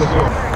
pop